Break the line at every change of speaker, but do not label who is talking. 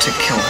to kill her.